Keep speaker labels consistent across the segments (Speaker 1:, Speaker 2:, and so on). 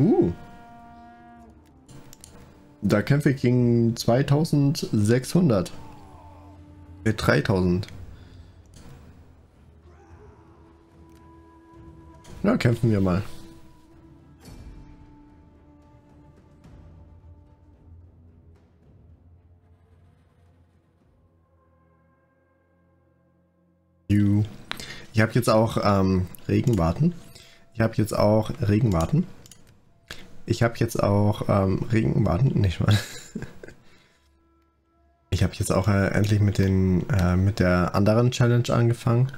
Speaker 1: Uh. Da kämpfe ich gegen 2600. Mit 3000. Na, kämpfen wir mal. Ich habe jetzt auch ähm, Regenwarten. Ich habe jetzt auch Regenwarten. Ich habe jetzt auch ähm, Regenwarten, nicht mal. ich habe jetzt auch äh, endlich mit den äh, mit der anderen Challenge angefangen.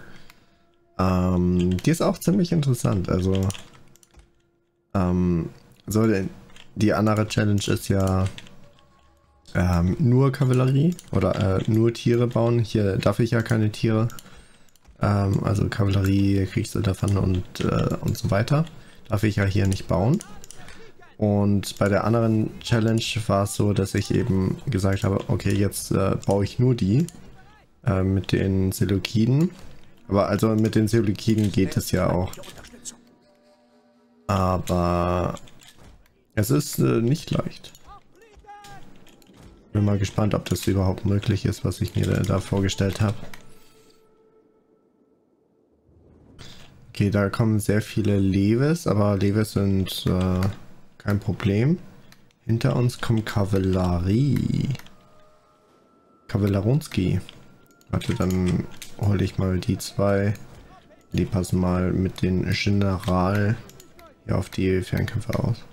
Speaker 1: Ähm, die ist auch ziemlich interessant. Also ähm, so die andere Challenge ist ja ähm, nur Kavallerie oder äh, nur Tiere bauen. Hier darf ich ja keine Tiere ähm, also Kavallerie, Kriegsunterpfanne und, äh, und so weiter. Darf ich ja hier nicht bauen. Und bei der anderen Challenge war es so, dass ich eben gesagt habe, okay, jetzt äh, baue ich nur die äh, mit den Seleukiden. Aber also mit den Seleukiden geht es ja auch. Aber es ist äh, nicht leicht. Bin mal gespannt, ob das überhaupt möglich ist, was ich mir da vorgestellt habe. Okay, da kommen sehr viele Leves, aber Leves sind äh, kein Problem. Hinter uns kommt Kavallerie. Kavalleronski. Warte, dann hole ich mal die zwei. Die passen mal mit den General hier auf die Fernkämpfer aus.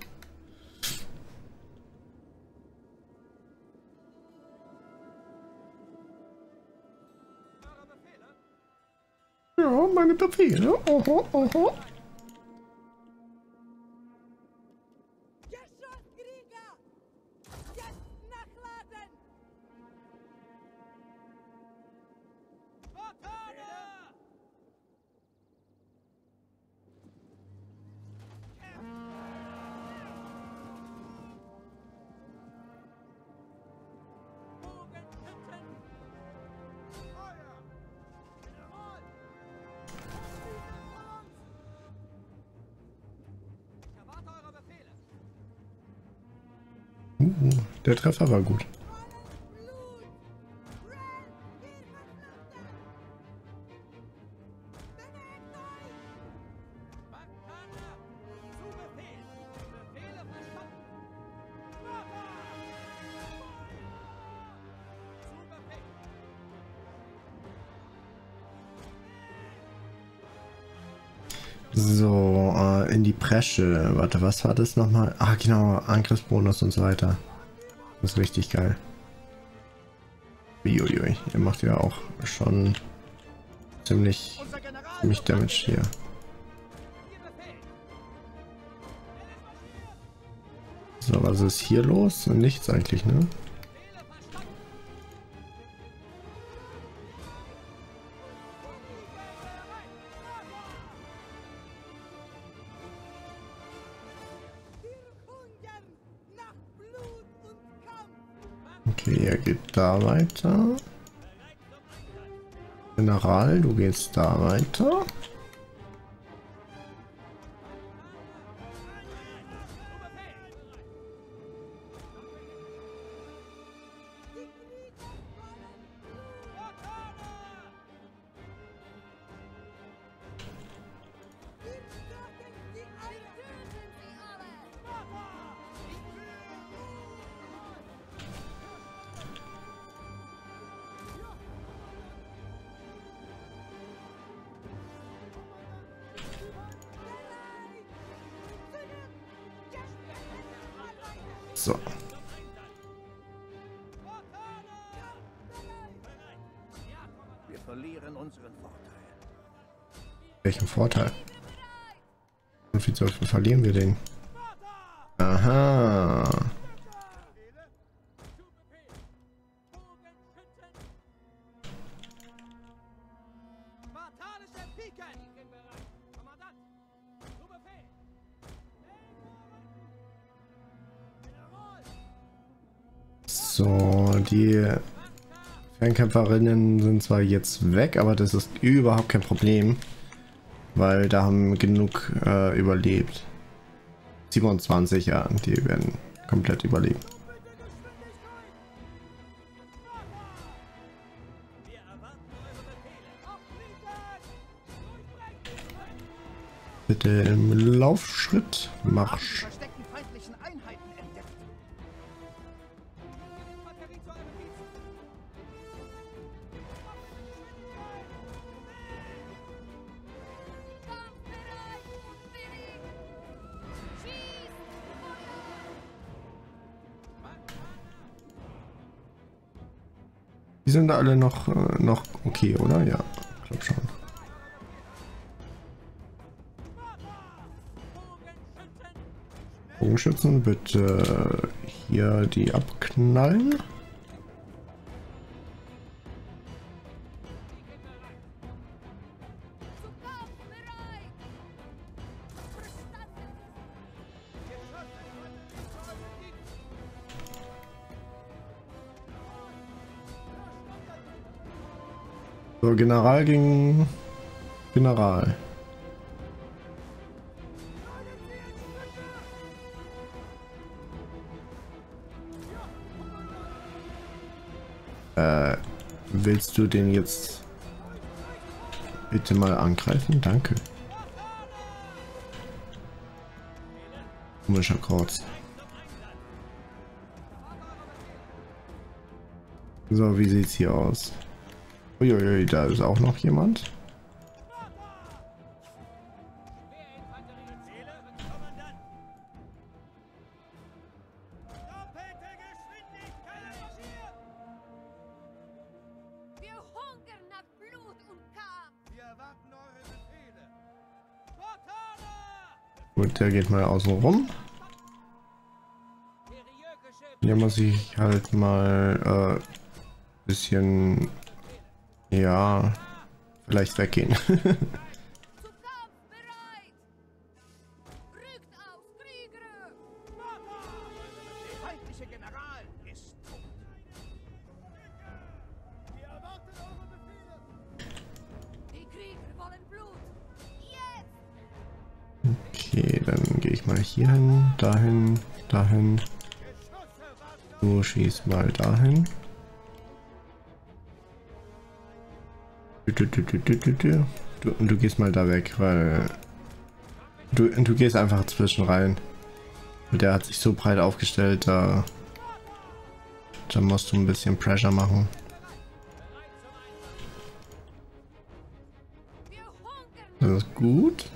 Speaker 1: Ja, meine Befehle. Oho, oho. Uh, der Treffer war gut. Presche. Warte, was war das nochmal? Ah, genau, Angriffsbonus und so weiter. Das ist richtig geil. Uiuiui, ihr macht ja auch schon ziemlich, ziemlich Damage hier. So, was ist hier los? Nichts eigentlich, ne? Da weiter. General, du gehst da weiter. So.
Speaker 2: Wir verlieren unseren Vorteil.
Speaker 1: Welchen Vorteil? Und wie verlieren wir den? Aha. Fernkämpferinnen sind zwar jetzt weg, aber das ist überhaupt kein Problem, weil da haben genug äh, überlebt. 27, ja, die werden komplett überleben. Bitte im Laufschritt, Marsch. Alle noch, äh, noch okay, oder? Ja, ich glaube schon. Bogenschützen, bitte hier die abknallen. So, General gegen General. Äh, willst du den jetzt bitte mal angreifen? Danke. Komischer Kreuz. So, wie sieht's hier aus? Uiuiui, da ist auch noch jemand.
Speaker 3: Wir hungern nach Blut und Kampf!
Speaker 2: Wir erwarten eure Befehle. Spartaner!
Speaker 1: Gut, der geht mal außen rum. Hier muss ich halt mal äh, bisschen, ja, vielleicht weggehen. Okay, dann gehe ich mal hier hin, dahin, dahin. Du schießt mal dahin. Du, du, du, du, und du gehst mal da weg, weil du, du gehst einfach zwischen rein. Der hat sich so breit aufgestellt, da, da musst du ein bisschen Pressure machen. Das ist gut.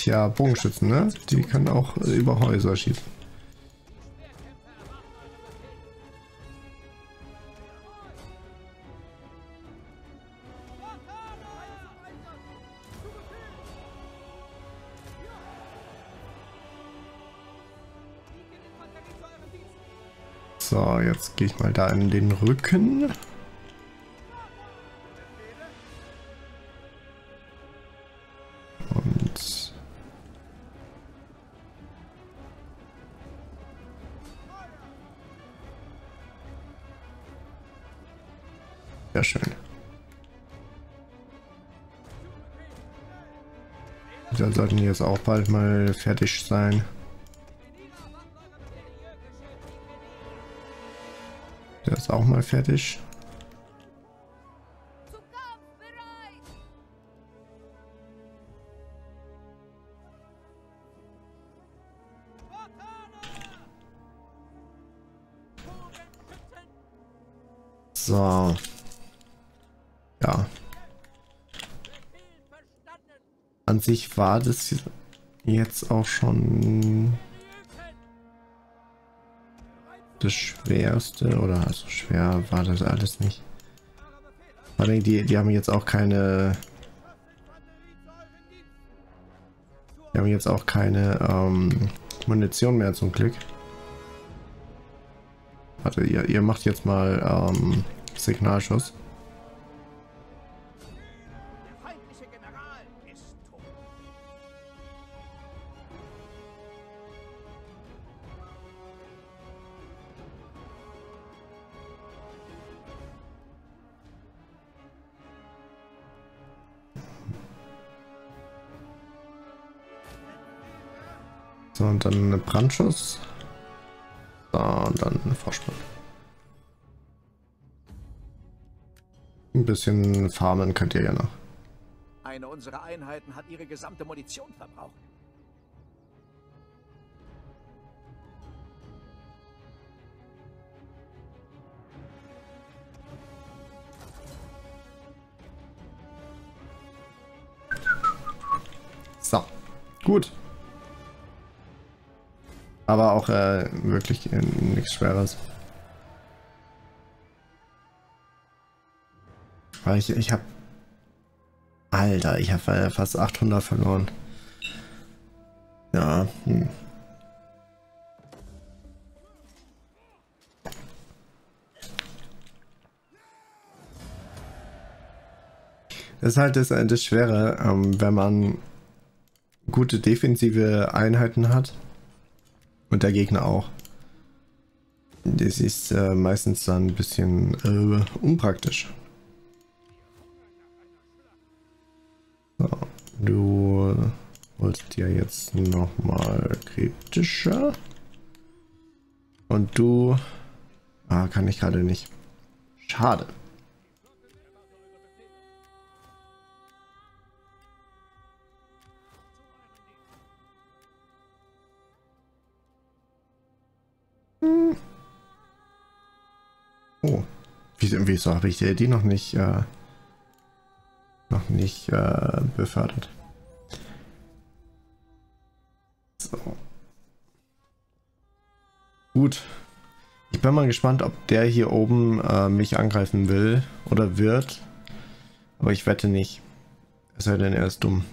Speaker 1: Tja, Bogenschützen, ne? Die können auch äh, über Häuser schießen. So, jetzt gehe ich mal da in den Rücken. Jetzt auch bald mal fertig sein. Der ist auch mal fertig. So. Ja. An sich war das jetzt auch schon das Schwerste. Oder also schwer war das alles nicht. Vor allem die, die haben jetzt auch keine... Die haben jetzt auch keine ähm, Munition mehr zum Glück. Warte, ihr, ihr macht jetzt mal ähm, Signalschuss. Und dann eine Brandschuss. So, und dann eine Vorsprung. Ein bisschen farmen könnt ihr ja noch.
Speaker 2: Eine unserer Einheiten hat ihre gesamte Munition verbraucht.
Speaker 1: So, gut. Aber auch äh, wirklich äh, nichts Schweres. Aber ich, ich habe... Alter, ich habe äh, fast 800 verloren. Ja, hm. Das ist halt das, äh, das Schwere, ähm, wenn man gute defensive Einheiten hat und der Gegner auch. Das ist äh, meistens dann ein bisschen äh, unpraktisch. So, du holst dir jetzt nochmal kritischer. Und du... Ah, kann ich gerade nicht. Schade. Wieso, wieso habe ich die, noch nicht äh, noch nicht äh, befördert? So. Gut. Ich bin mal gespannt, ob der hier oben äh, mich angreifen will oder wird. Aber ich wette nicht. Es sei denn, er ist dumm.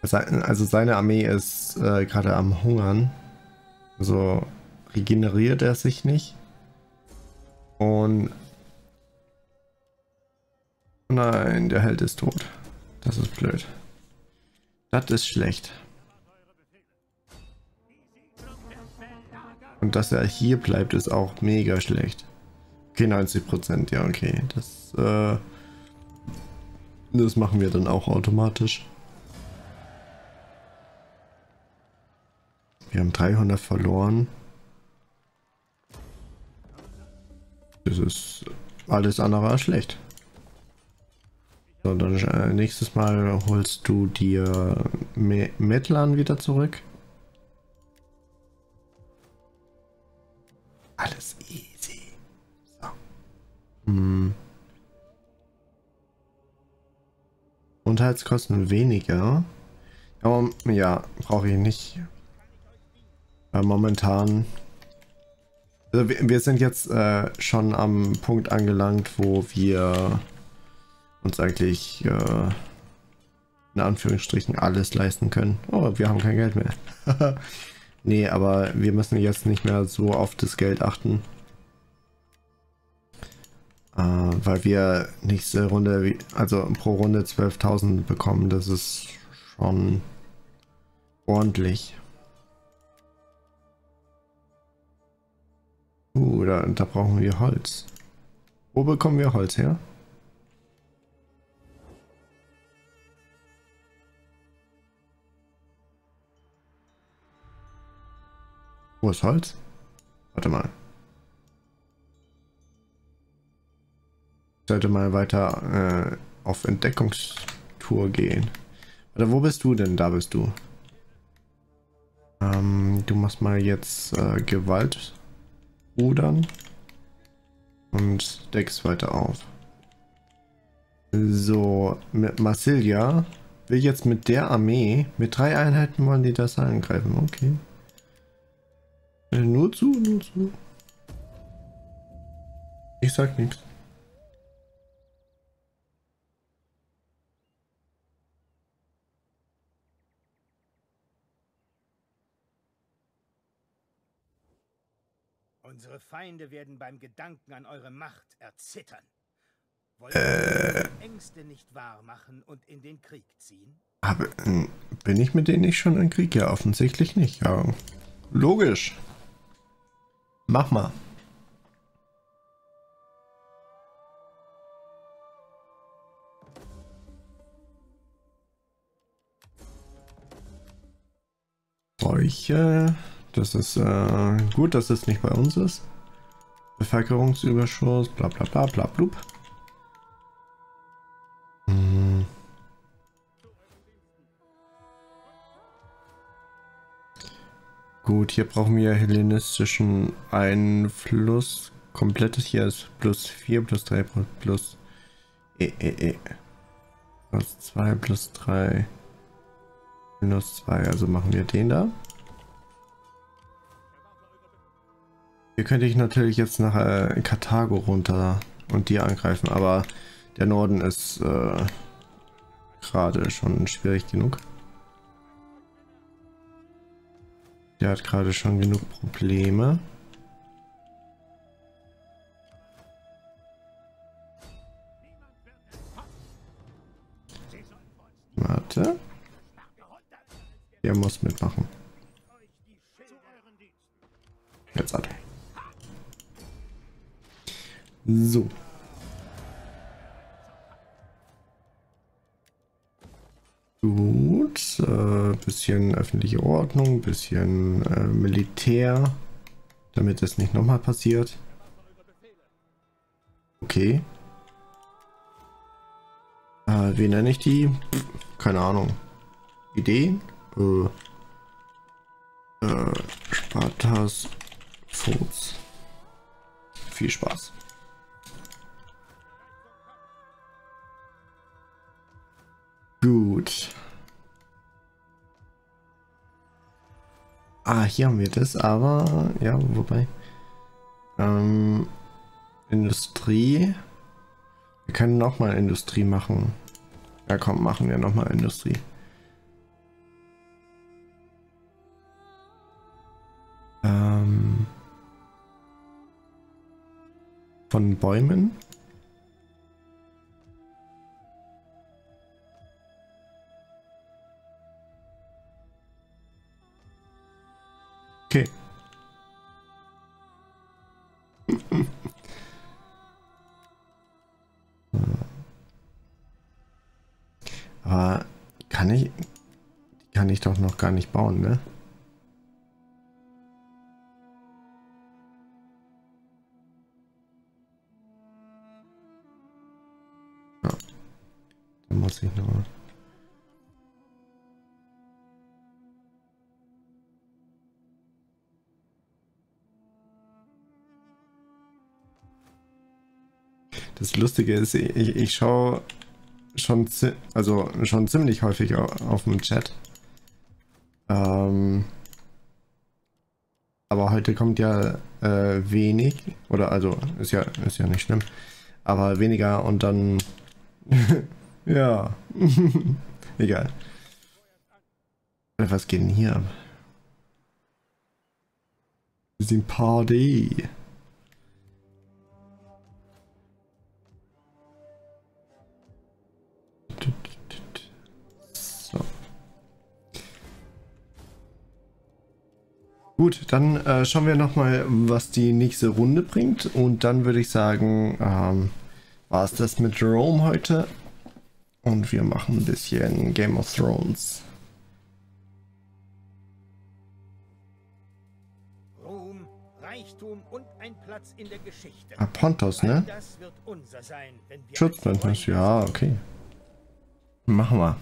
Speaker 1: Also seine Armee ist äh, gerade am Hungern. So regeneriert er sich nicht. Und nein, der Held ist tot. Das ist blöd. Das ist schlecht. Und dass er hier bleibt, ist auch mega schlecht. Okay, 90 Prozent, ja, okay. Das, äh, das machen wir dann auch automatisch. Wir haben 300 verloren. Das ist alles andere als schlecht. So, dann äh, nächstes Mal holst du dir Me Metlan wieder zurück. Alles easy. So. Hm. Unterhaltskosten weniger. Aber ja, brauche ich nicht. Weil momentan also wir, sind jetzt äh, schon am Punkt angelangt, wo wir uns eigentlich äh, in Anführungsstrichen alles leisten können. Oh, wir haben kein Geld mehr. nee, aber wir müssen jetzt nicht mehr so auf das Geld achten. Äh, weil wir nächste Runde, also pro Runde 12.000 bekommen. Das ist schon ordentlich. Uh, da, da brauchen wir Holz. Wo bekommen wir Holz her? Wo ist Holz? Warte mal. Ich sollte mal weiter äh, auf Entdeckungstour gehen. Oder wo bist du denn? Da bist du. Ähm, du machst mal jetzt äh, Gewalt rudern und deckst weiter auf. So, mit Marsilia will jetzt mit der Armee, mit drei Einheiten wollen die das angreifen, okay. Äh, nur zu, nur zu. Ich sag nichts.
Speaker 2: Unsere Feinde werden beim Gedanken an eure Macht erzittern. Wollt
Speaker 1: Äh.
Speaker 2: ihr Ängste nicht wahr machen und in den Krieg ziehen?
Speaker 1: Aber, ähm, bin ich mit denen nicht schon im Krieg? Ja, offensichtlich nicht. Ja, logisch. Mach mal. Bräuche. Das ist äh, gut, dass es nicht bei uns ist. Bevölkerungsüberschuss, bla bla bla bla blub. Hm. Gut, hier brauchen wir hellenistischen Einfluss. Komplettes hier ist plus 4, plus 3, plus e, e, e. Plus 2, plus 3, minus 2. Also machen wir den da. Hier könnte ich natürlich jetzt nach äh, Karthago runter und die angreifen, aber der Norden ist äh, gerade schon schwierig genug. Der hat gerade schon genug Probleme. Warte. Der muss mitmachen. Bisschen öffentliche Ordnung, bisschen äh, Militär, damit es nicht nochmal passiert. Okay. Äh, wie nenne ich die? Keine Ahnung. Ideen? Äh, äh, Spartas Foods. Viel Spaß. Ah, hier haben wir das, aber ja, wobei. Ähm, Industrie. Wir können nochmal Industrie machen. Ja, komm, machen wir nochmal Industrie. Ähm, von Bäumen. Okay. Aber kann ich, kann ich doch noch gar nicht bauen, ne? Das Lustige ist, ich, ich schaue schon, also schon ziemlich häufig auf dem Chat. Ähm, aber heute kommt ja äh, wenig, oder also ist ja, ist ja nicht schlimm, aber weniger und dann, ja, egal. Was geht denn hier ab? Wir sind Party. Gut, dann äh, schauen wir nochmal, was die nächste Runde bringt. Und dann würde ich sagen, ähm, war es das mit Rome heute. Und wir machen ein bisschen Game of Thrones.
Speaker 2: Ruhm, Reichtum und ein Platz in der Geschichte.
Speaker 1: Ah, Pontos, ne?
Speaker 2: Das sein, wir
Speaker 1: Schutzbündnis, ja, okay. Machen wir.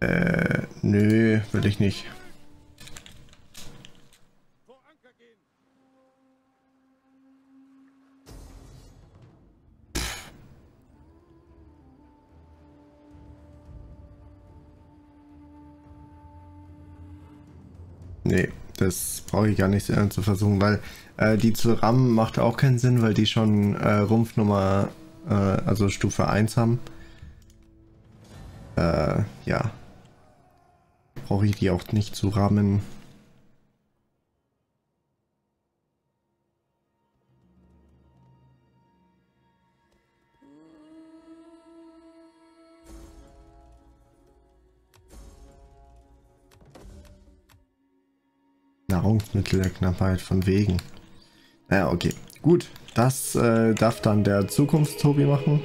Speaker 1: Äh, nö, will ich nicht. Nee, das brauche ich gar nicht zu versuchen, weil äh, die zu rammen macht auch keinen Sinn, weil die schon äh, Rumpfnummer, äh, also Stufe 1 haben. Äh, ja brauche ich die auch nicht zu rammen. Nahrungsmittelknappheit von wegen. Naja, okay. Gut, Das äh, darf dann der Zukunftstobi machen.